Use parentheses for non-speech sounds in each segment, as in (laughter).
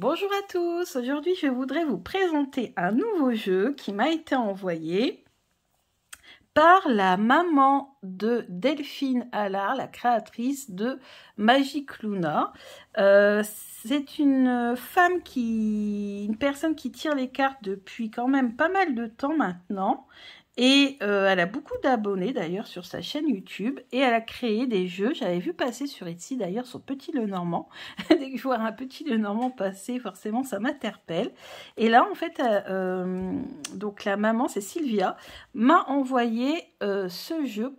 Bonjour à tous, aujourd'hui je voudrais vous présenter un nouveau jeu qui m'a été envoyé par la maman de Delphine Allard, la créatrice de Magic Luna. Euh, c'est une femme qui, une personne qui tire les cartes depuis quand même pas mal de temps maintenant et euh, elle a beaucoup d'abonnés d'ailleurs sur sa chaîne YouTube et elle a créé des jeux. J'avais vu passer sur Etsy d'ailleurs son Petit Le Normand. (laughs) Dès que je vois un Petit Le Normand passer, forcément ça m'interpelle. Et là en fait, euh, euh, donc la maman, c'est Sylvia, m'a envoyé ce jeu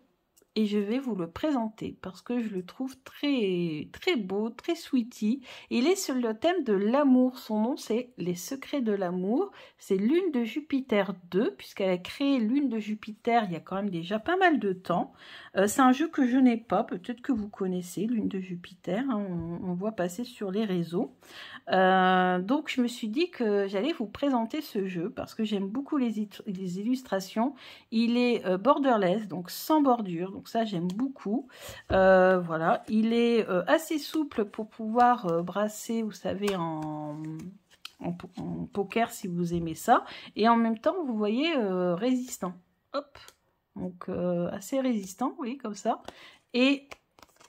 et je vais vous le présenter parce que je le trouve très très beau, très sweetie. Il est sur le thème de l'amour. Son nom c'est Les secrets de l'amour. C'est Lune de Jupiter 2 puisqu'elle a créé Lune de Jupiter il y a quand même déjà pas mal de temps. Euh, c'est un jeu que je n'ai pas, peut-être que vous connaissez Lune de Jupiter. Hein, on, voit passer sur les réseaux. Euh, donc je me suis dit que j'allais vous présenter ce jeu parce que j'aime beaucoup les, illustrations. Il est euh, borderless, donc sans bordure. Donc ça, j'aime beaucoup. Euh, voilà, il est euh, assez souple pour pouvoir euh, brasser, vous savez, en, en, poker si vous aimez ça. Et en même temps, vous voyez, résistant. Hop, donc assez résistant, oui, comme ça. Et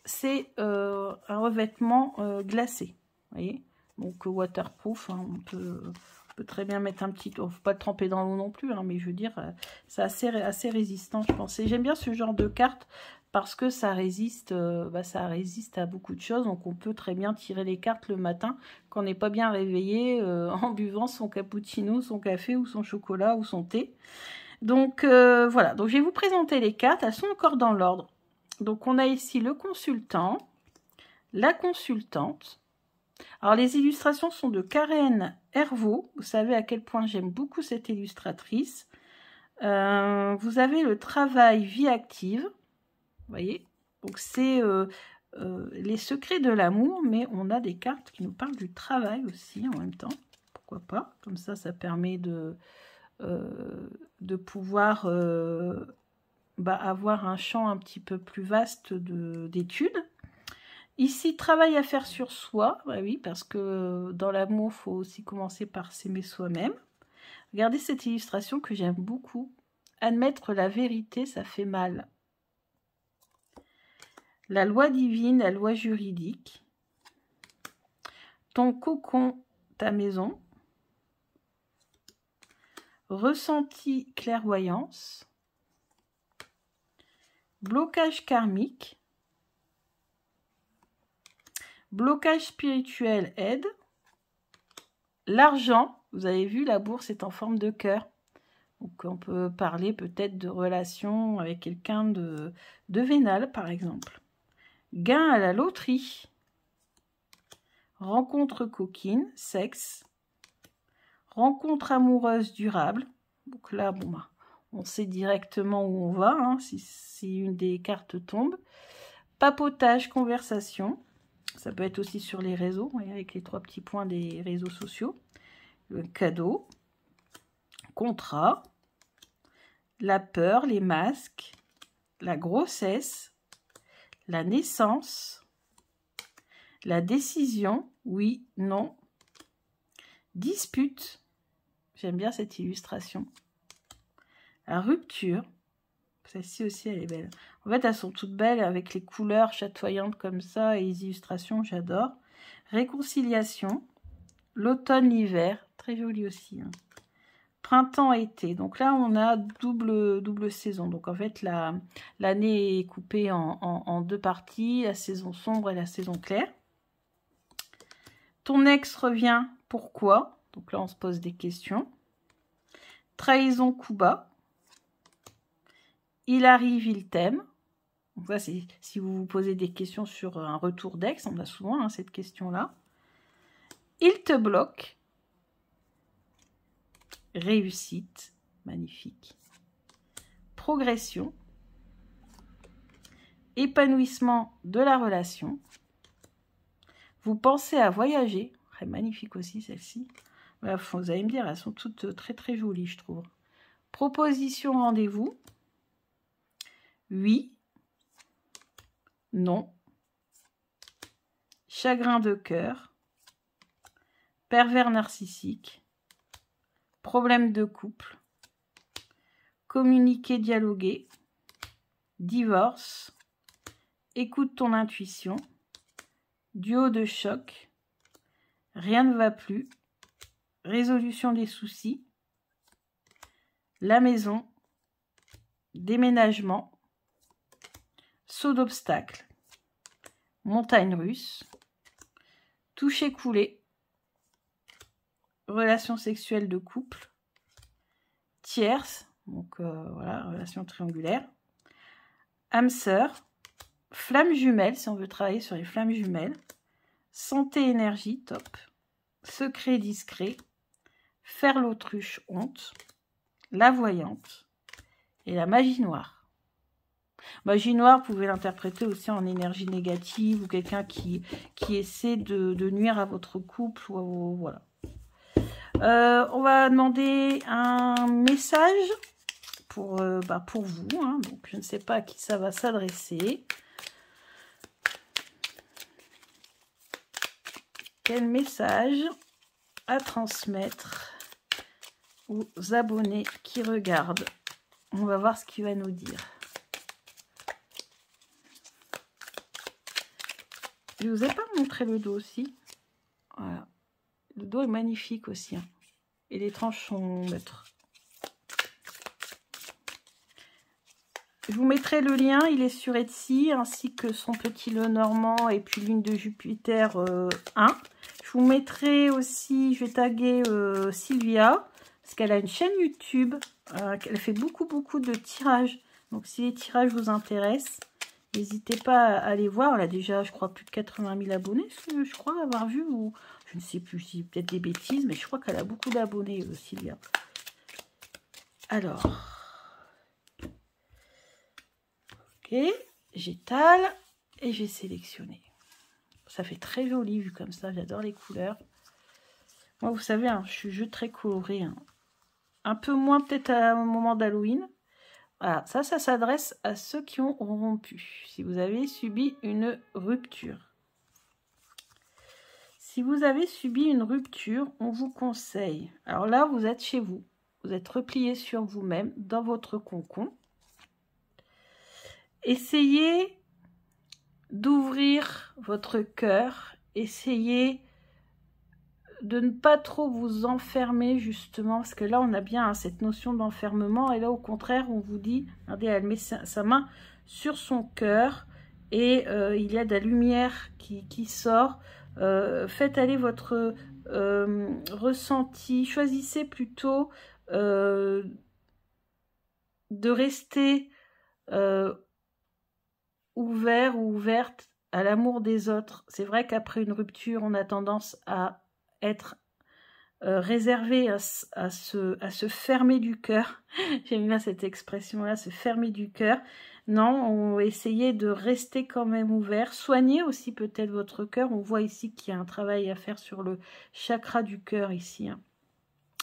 c'est un revêtement glacé, vous voyez? Donc waterproof, hein, on peut peut très bien mettre un petit... Ne faut pas le tremper dans l'eau non plus, hein, mais je veux dire, euh, c'est assez, assez résistant, je pense. Et j'aime bien ce genre de carte parce que ça résiste, euh, bah, ça résiste à beaucoup de choses. Donc on peut très bien tirer les cartes le matin quand on n'est pas bien réveillé euh, (laughs) en buvant son cappuccino, son café ou son chocolat ou son thé. Donc voilà, donc je vais vous présenter les cartes. Elles sont encore dans l'ordre. Donc on a ici le consultant, la consultante, alors, les illustrations sont de Karen Hervaux. Vous savez à quel point j'aime beaucoup cette illustratrice. Euh, vous avez le travail vie active. Vous voyez? Donc, c'est euh, euh, les secrets de l'amour, mais on a des cartes qui nous parlent du travail aussi en même temps. Pourquoi pas? Comme ça, ça permet de, pouvoir bah, avoir un champ un petit peu plus vaste d'études. Ici, travail à faire sur soi. Oui, parce que dans l'amour, il faut aussi commencer par s'aimer soi-même. Regardez cette illustration que j'aime beaucoup. Admettre la vérité, ça fait mal. La loi divine, la loi juridique. Ton cocon, ta maison. Ressenti, clairvoyance. Blocage karmique. Blocage spirituel aide. L'argent, vous avez vu, la bourse est en forme de cœur. Donc on peut parler peut-être de relation avec quelqu'un de, vénal, par exemple. Gain à la loterie. Rencontre coquine, sexe. Rencontre amoureuse durable. Donc là, bah, on sait directement où on va, hein, si une des cartes tombe. Papotage, conversation. Ça peut être aussi sur les réseaux, avec les trois petits points des réseaux sociaux. Le cadeau, contrat, la peur, les masques, la grossesse, la naissance, la décision, oui, non, dispute, j'aime bien cette illustration, la rupture, celle-ci aussi, elle est belle. En fait, elles sont toutes belles avec les couleurs chatoyantes comme ça et les illustrations, j'adore. Réconciliation. L'automne, l'hiver. Très joli aussi. Hein. Printemps-été. Donc là, on a double, double saison. Donc en fait, l'année est coupée en, en deux parties. La saison sombre et la saison claire. Ton ex revient. Pourquoi? Donc là, on se pose des questions. Trahison bas. Il arrive, il t'aime. Donc ça, si vous vous posez des questions sur un retour d'ex, on a souvent hein, cette question-là. Il te bloque. Réussite. Magnifique. Progression. Épanouissement de la relation. Vous pensez à voyager. Très magnifique aussi celle-ci. Vous allez me dire, elles sont toutes très très jolies, je trouve. Proposition rendez-vous. Oui. Non. Chagrin de cœur. pervers narcissique, problème de couple, communiquer, dialoguer, divorce, écoute ton intuition, duo de choc, rien ne va plus, résolution des soucis, la maison, déménagement, saut d'obstacle, montagne russe, toucher coulé, relation sexuelle de couple, tierce, donc euh, voilà, relation triangulaire, âme sœur, flamme jumelle, si on veut travailler sur les flammes jumelles, santé énergie, top, secret discret, faire l'autruche, honte, la voyante. Et la magie noire. Magie noire, vous pouvez l'interpréter aussi en énergie négative ou quelqu'un qui, qui essaie de, nuire à votre couple. Ou, voilà. Euh, on va demander un message pour, euh, bah, vous. Hein. Je ne sais pas à qui ça va s'adresser. Quel message à transmettre aux abonnés qui regardent? On va voir ce qu'il va nous dire. Je vous ai pas montré le dos aussi. Le dos est magnifique aussi. Hein. Et les tranches sont neutres. Je vous mettrai le lien, il est sur Etsy, ainsi que son petit le normand et puis l'une de Jupiter 1. Euh, je vous mettrai aussi, je vais taguer euh, Sylvia, parce qu'elle a une chaîne YouTube, euh, elle fait beaucoup beaucoup de tirages. Donc si les tirages vous intéressent, N'hésitez pas à aller voir. Elle a déjà, je crois, plus de 80 000 abonnés, je crois avoir vu. Ou je ne sais plus si peut-être des bêtises, mais je crois qu'elle a beaucoup d'abonnés, euh, Sylvia. Alors. Ok. J'étale et j'ai sélectionné. Ça fait très joli vu comme ça. J'adore les couleurs. Moi, vous savez, hein, je suis jeu très coloré. Hein. Un peu moins peut-être à un moment d'Halloween. Voilà, ça, ça s'adresse à ceux qui ont rompu. Si vous avez subi une rupture. Si vous avez subi une rupture, on vous conseille. Alors là, vous êtes chez vous. Vous êtes replié sur vous-même, dans votre concon. Essayez d'ouvrir votre cœur. Essayez de ne pas trop vous enfermer justement, parce que là on a bien hein, cette notion d'enfermement, et là au contraire on vous dit, regardez elle met sa, main sur son cœur, et euh, il y a de la lumière qui, sort, euh, faites aller votre euh, ressenti, choisissez plutôt de rester ouvert ou ouverte à l'amour des autres. C'est vrai qu'après une rupture, on a tendance à être euh, réservé à, se, à se fermer du cœur. (laughs) J'aime bien cette expression-là, se fermer du cœur. Non, on va essayer de rester quand même ouvert. Soigner aussi peut-être votre cœur. On voit ici qu'il y a un travail à faire sur le chakra du cœur ici. Hein.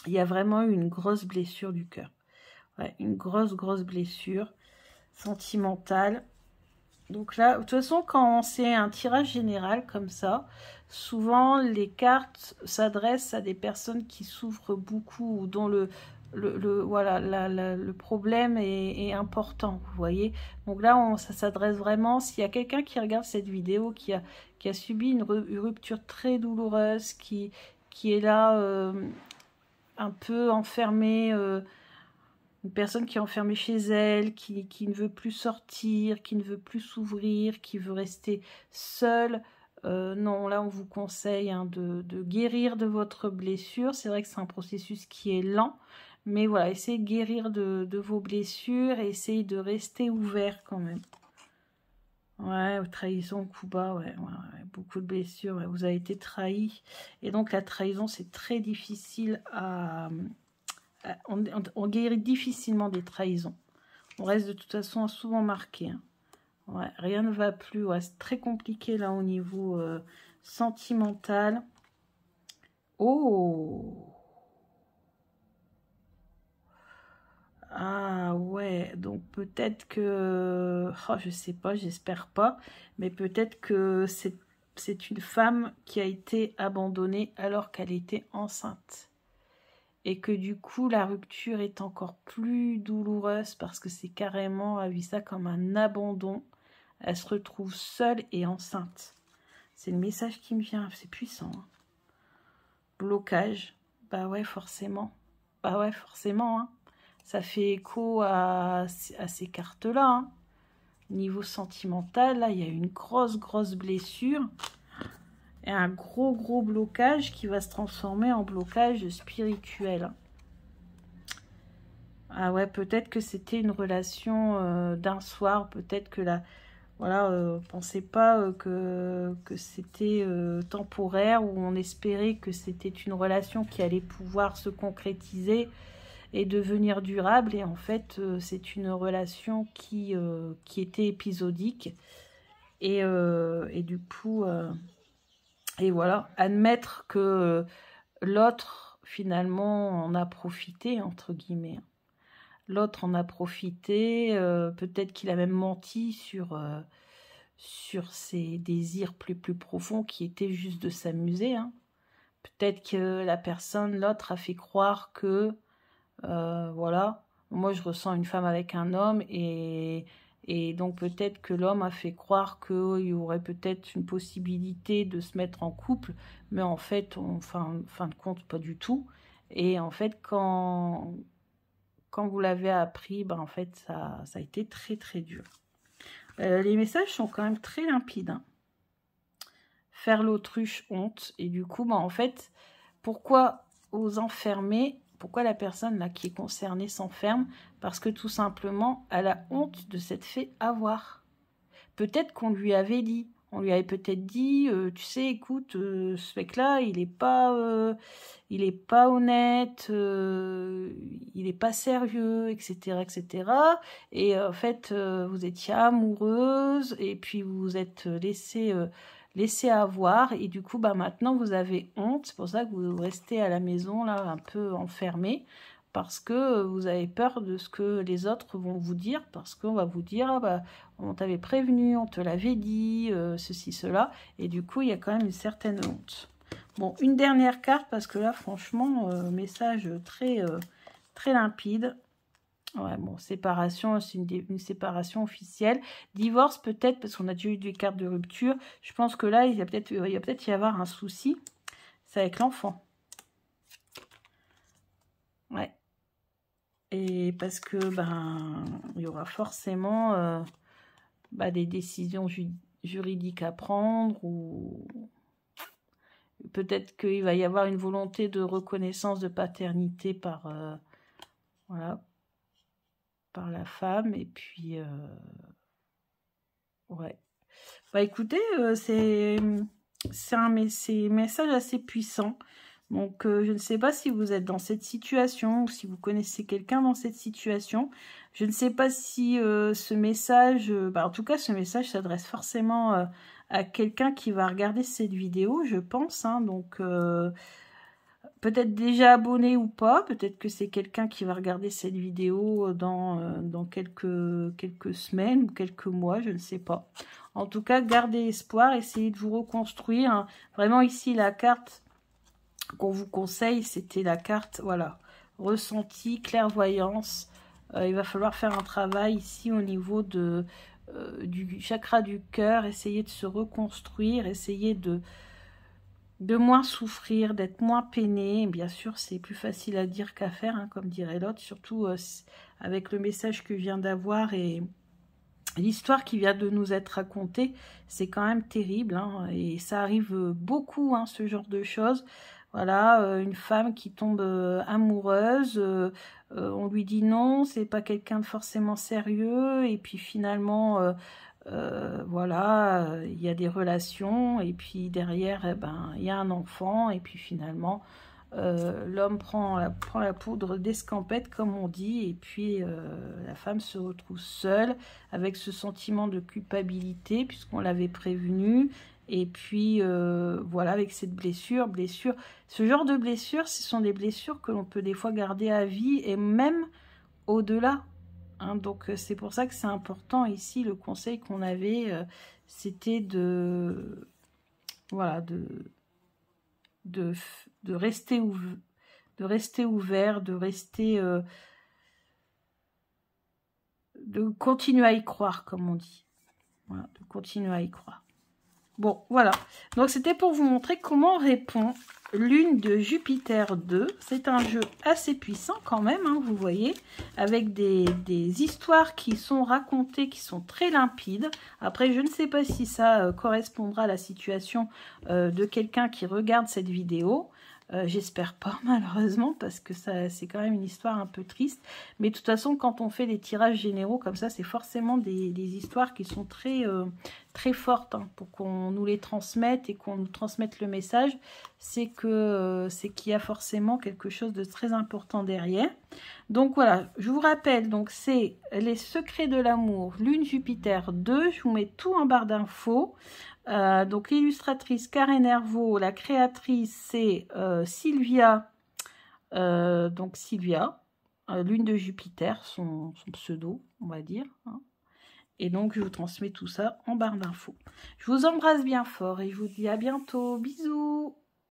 Il y a vraiment eu une grosse blessure du cœur. une grosse, grosse blessure sentimentale. Donc là, de toute façon, quand c'est un tirage général comme ça, souvent les cartes s'adressent à des personnes qui souffrent beaucoup ou dont le, problème est, important, vous voyez. Donc là, ça s'adresse vraiment, s'il y a quelqu'un qui regarde cette vidéo, qui a, subi une, rupture très douloureuse, qui, qui est là euh, un peu enfermé... Euh, une personne qui est enfermée chez elle, qui, ne veut plus sortir, qui ne veut plus s'ouvrir, qui veut rester seule, euh, non, là, on vous conseille hein, de, guérir de votre blessure. C'est vrai que c'est un processus qui est lent, mais voilà, essayez de guérir de, vos blessures et essayez de rester ouvert quand même. Ouais, trahison, coup bas, ouais, beaucoup de blessures, vous avez été trahi. Et donc la trahison, c'est très difficile à... on, guérit difficilement des trahisons. On reste de toute façon souvent marqué. Hein. Rien ne va plus. c'est très compliqué là au niveau euh, sentimental. Oh Ah ouais, donc peut-être que... Oh, je sais pas, j'espère pas. Mais peut-être que c'est une femme qui a été abandonnée alors qu'elle était enceinte. Et que du coup, la rupture est encore plus douloureuse parce que c'est carrément, elle vit ça comme un abandon. Elle se retrouve seule et enceinte. C'est le message qui me vient, c'est puissant. Hein. Blocage, bah ouais, forcément. Bah ouais, forcément. Hein. Ça fait écho à, ces cartes-là. Hein. Niveau sentimental, là, il y a une grosse, grosse blessure. Et un gros, gros blocage qui va se transformer en blocage spirituel. Ah ouais, peut-être que c'était une relation euh, d'un soir. Peut-être que la... Voilà, euh, pensez pas euh, que, c'était euh, temporaire ou on espérait que c'était une relation qui allait pouvoir se concrétiser et devenir durable. Et en fait, c'est une relation qui, était épisodique. Et, et du coup, et voilà, admettre que l'autre, finalement, en a profité, entre guillemets. L'autre en a profité, peut-être qu'il a même menti sur sur ses désirs plus plus profonds qui étaient juste de s'amuser. Hein. Peut-être que la personne, l'autre, a fait croire que euh, voilà. Moi, je ressens une femme avec un homme et, et donc peut-être que l'homme a fait croire qu'il y aurait peut-être une possibilité de se mettre en couple, mais en fait, en fin, de compte, pas du tout. Et en fait, quand, quand vous l'avez appris, ben en fait, ça, ça a été très très dur. Euh, les messages sont quand même très limpides. Hein. Faire l'autruche honte. Et du coup, ben en fait, pourquoi vous enfermer pourquoi la personne là qui est concernée s'enferme? Parce que tout simplement, elle a honte de s'être fait avoir. Peut-être qu'on lui avait dit, on lui avait peut-être dit, euh, tu sais, écoute, euh, ce mec-là, il est pas, euh, il est pas honnête, il est pas sérieux, etc., etc. Et en fait, vous étiez amoureuse et puis vous vous êtes laissé laisser avoir et du coup bah maintenant vous avez honte. C'est pour ça que vous restez à la maison là un peu enfermé parce que vous avez peur de ce que les autres vont vous dire parce qu'on va vous dire ah bah on t'avait prévenu on te l'avait dit euh, ceci cela. Et du coup il y a quand même une certaine honte. Bon une dernière carte parce que là franchement euh, message très euh, très limpide Ouais, bon, séparation, c'est une, séparation officielle. Divorce, peut-être, parce qu'on a déjà eu des cartes de rupture. Je pense que là, il y a peut-être peut y avoir un souci. C'est avec l'enfant. Ouais. Et parce que, ben, il y aura forcément euh, bah, des décisions juridiques à prendre ou peut-être qu'il va y avoir une volonté de reconnaissance de paternité par... Euh, voilà, par la femme. Et puis, euh, ouais. Bah écoutez, euh, c'est un, message assez puissant. Donc, euh, je ne sais pas si vous êtes dans cette situation ou si vous connaissez quelqu'un dans cette situation. Je ne sais pas si ce message, bah, en tout cas, ce message s'adresse forcément à quelqu'un qui va regarder cette vidéo, je pense. Hein. donc, peut-être déjà abonné ou pas, peut-être que c'est quelqu'un qui va regarder cette vidéo dans, euh, dans quelques, quelques semaines ou quelques mois, je ne sais pas. En tout cas, gardez espoir, essayez de vous reconstruire. Hein. Vraiment ici, la carte qu'on vous conseille, c'était la carte, voilà, ressenti, clairvoyance. Euh, il va falloir faire un travail ici au niveau de, euh, du chakra du cœur, essayer de se reconstruire, essayer de de moins souffrir, d'être moins peiné. Bien sûr, c'est plus facile à dire qu'à faire, hein, comme dirait l'autre, surtout euh, avec le message que je viens d'avoir et l'histoire qui vient de nous être racontée, c'est quand même terrible. Hein, et ça arrive beaucoup, hein, ce genre de choses. Voilà, euh, une femme qui tombe euh, amoureuse, on lui dit non, c'est pas quelqu'un de forcément sérieux, et puis finalement euh, voilà, il y a des relations, et puis derrière, eh ben, il y a un enfant, et puis finalement, euh, l'homme prend la, prend la poudre d'escampette, comme on dit, et puis euh, la femme se retrouve seule, avec ce sentiment de culpabilité, puisqu'on l'avait prévenu, et puis voilà, avec cette blessure, blessure, ce genre de blessures, ce sont des blessures que l'on peut des fois garder à vie, et même au-delà, Hein, donc euh, c'est pour ça que c'est important ici, le conseil qu'on avait, euh, c'était de, voilà, de, de, de, rester, de rester ouvert, de rester... De continuer à y croire, comme on dit. Voilà, de continuer à y croire. Bon, voilà. Donc, c'était pour vous montrer comment on répond Lune de Jupiter 2. C'est un jeu assez puissant quand même, hein, vous voyez, avec des, histoires qui sont racontées, qui sont très limpides. Après, je ne sais pas si ça euh, correspondra à la situation euh, de quelqu'un qui regarde cette vidéo. Euh, j'espère pas, (laughs) malheureusement, parce que c'est quand même une histoire un peu triste. Mais de toute façon, quand on fait des tirages généraux comme ça, c'est forcément des, histoires qui sont très, euh, très fortes hein, pour qu'on nous les transmette et qu'on nous transmette le message. C'est que euh, c'est qu'il y a forcément quelque chose de très important derrière. Donc voilà, je vous rappelle, donc c'est les secrets de l'amour, Lune Jupiter 2. Je vous mets tout en barre d'infos. Euh, donc l'illustratrice Karen Hervaux, la créatrice c'est euh, Sylvia, euh, donc Sylvia, lune de Jupiter, son, pseudo, on va dire. Hein. Et donc je vous transmets tout ça en barre d'infos. Je vous embrasse bien fort et je vous dis à bientôt. Bisous